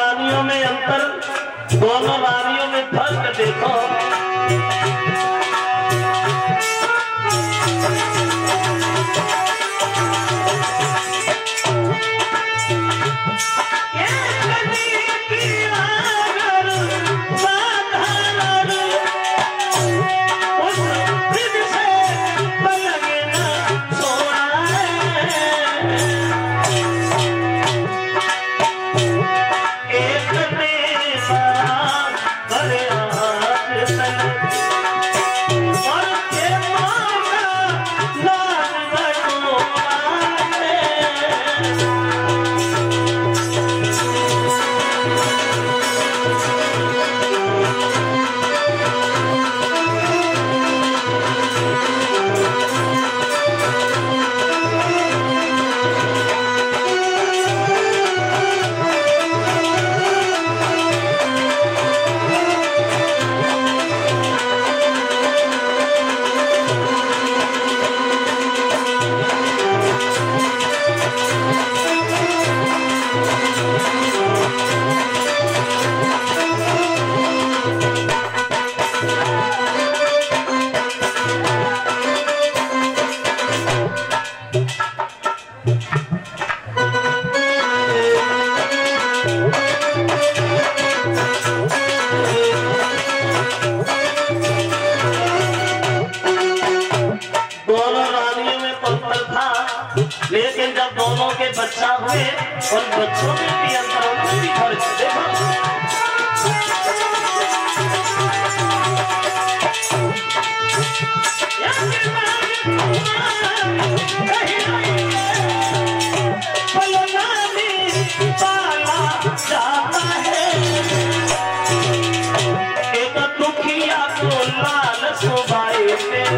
रानियों में अंतर दोनों रानियों में फ़र्क देखो। लेकिन जब दोनों के बच्चा हुए उन बच्चों में भी अंतरों में भी फ़र्क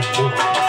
Thank you.